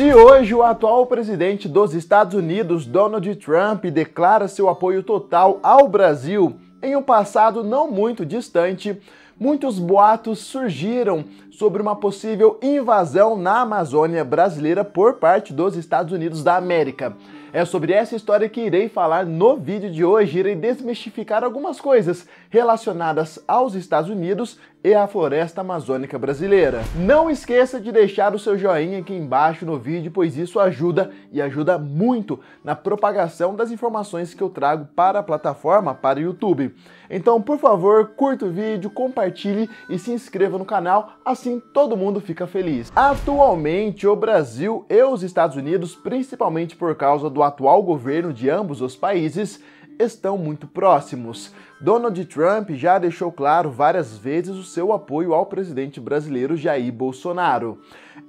Se hoje o atual presidente dos Estados Unidos, Donald Trump, declara seu apoio total ao Brasil em um passado não muito distante, muitos boatos surgiram sobre uma possível invasão na Amazônia brasileira por parte dos Estados Unidos da América. É sobre essa história que irei falar no vídeo de hoje. Irei desmistificar algumas coisas relacionadas aos Estados Unidos e à floresta amazônica brasileira. Não esqueça de deixar o seu joinha aqui embaixo no vídeo, pois isso ajuda e ajuda muito na propagação das informações que eu trago para a plataforma, para o YouTube. Então, por favor, curta o vídeo, compartilhe e se inscreva no canal, assim todo mundo fica feliz. Atualmente, o Brasil e os Estados Unidos, principalmente por causa do atual governo de ambos os países, estão muito próximos. Donald Trump já deixou claro várias vezes o seu apoio ao presidente brasileiro Jair Bolsonaro.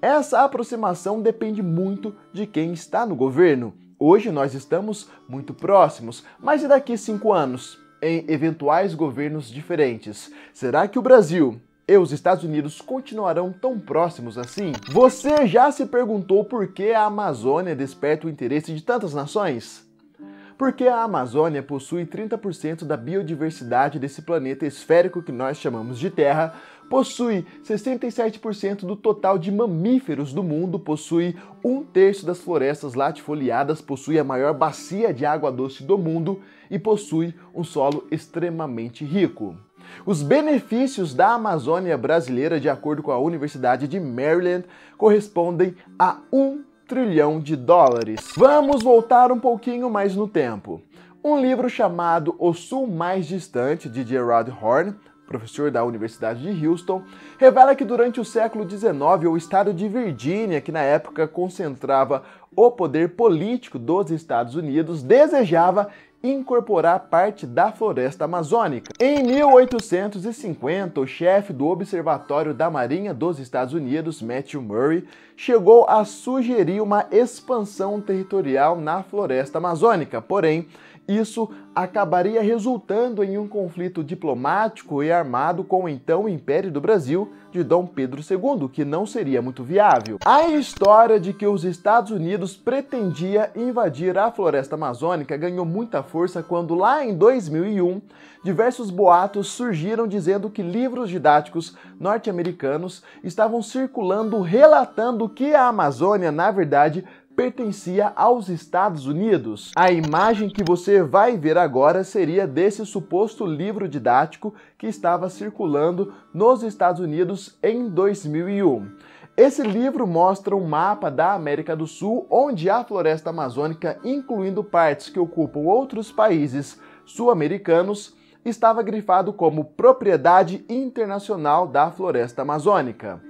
Essa aproximação depende muito de quem está no governo. Hoje nós estamos muito próximos, mas e daqui cinco anos? em eventuais governos diferentes. Será que o Brasil e os Estados Unidos continuarão tão próximos assim? Você já se perguntou por que a Amazônia desperta o interesse de tantas nações? Porque a Amazônia possui 30% da biodiversidade desse planeta esférico que nós chamamos de Terra, possui 67% do total de mamíferos do mundo, possui um terço das florestas latifoliadas, possui a maior bacia de água doce do mundo e possui um solo extremamente rico. Os benefícios da Amazônia brasileira, de acordo com a Universidade de Maryland, correspondem a um trilhão de dólares. Vamos voltar um pouquinho mais no tempo. Um livro chamado O Sul Mais Distante, de Gerard Horn, professor da Universidade de Houston, revela que durante o século XIX, o estado de Virgínia, que na época concentrava o poder político dos Estados Unidos, desejava incorporar parte da floresta amazônica. Em 1850, o chefe do Observatório da Marinha dos Estados Unidos, Matthew Murray, chegou a sugerir uma expansão territorial na floresta amazônica, porém, isso acabaria resultando em um conflito diplomático e armado com o então Império do Brasil de Dom Pedro II, que não seria muito viável. A história de que os Estados Unidos pretendia invadir a floresta amazônica ganhou muita força quando lá em 2001 diversos boatos surgiram dizendo que livros didáticos norte-americanos estavam circulando relatando que a Amazônia, na verdade, pertencia aos Estados Unidos. A imagem que você vai ver agora seria desse suposto livro didático que estava circulando nos Estados Unidos em 2001. Esse livro mostra um mapa da América do Sul, onde a floresta amazônica, incluindo partes que ocupam outros países sul-americanos, estava grifado como propriedade internacional da floresta amazônica.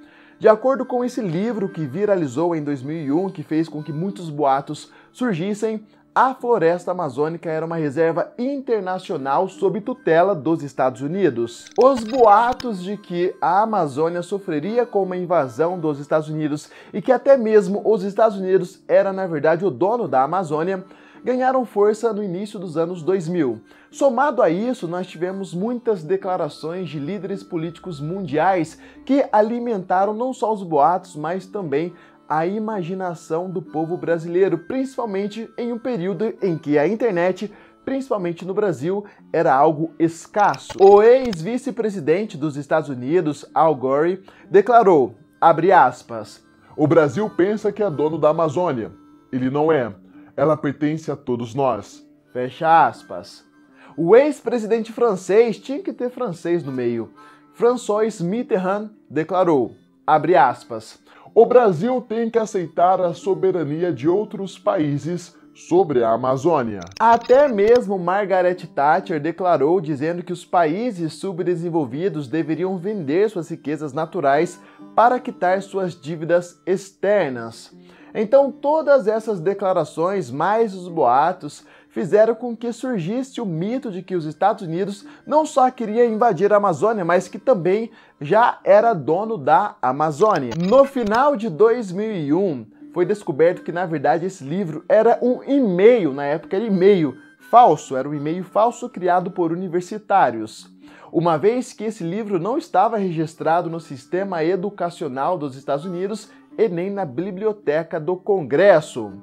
De acordo com esse livro que viralizou em 2001, que fez com que muitos boatos surgissem, a floresta amazônica era uma reserva internacional sob tutela dos Estados Unidos. Os boatos de que a Amazônia sofreria com uma invasão dos Estados Unidos e que até mesmo os Estados Unidos era na verdade o dono da Amazônia ganharam força no início dos anos 2000. Somado a isso, nós tivemos muitas declarações de líderes políticos mundiais que alimentaram não só os boatos, mas também a imaginação do povo brasileiro, principalmente em um período em que a internet principalmente no Brasil, era algo escasso. O ex-vice-presidente dos Estados Unidos, Al Gore, declarou, aspas, o Brasil pensa que é dono da Amazônia. Ele não é. Ela pertence a todos nós. Fecha aspas. O ex-presidente francês tinha que ter francês no meio. François Mitterrand declarou, abre aspas, o Brasil tem que aceitar a soberania de outros países sobre a Amazônia. Até mesmo Margaret Thatcher declarou dizendo que os países subdesenvolvidos deveriam vender suas riquezas naturais para quitar suas dívidas externas. Então, todas essas declarações, mais os boatos, fizeram com que surgisse o mito de que os Estados Unidos não só queria invadir a Amazônia, mas que também já era dono da Amazônia. No final de 2001, foi descoberto que na verdade esse livro era um e-mail, na época era e-mail falso, era um e-mail falso criado por universitários uma vez que esse livro não estava registrado no sistema educacional dos Estados Unidos nem na biblioteca do Congresso.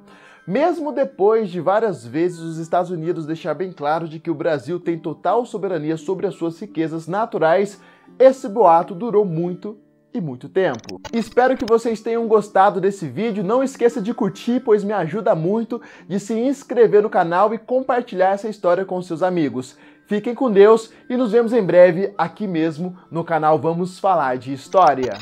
Mesmo depois de várias vezes os Estados Unidos deixar bem claro de que o Brasil tem total soberania sobre as suas riquezas naturais, esse boato durou muito e muito tempo. Espero que vocês tenham gostado desse vídeo. Não esqueça de curtir, pois me ajuda muito, de se inscrever no canal e compartilhar essa história com seus amigos. Fiquem com Deus e nos vemos em breve aqui mesmo no canal Vamos Falar de História.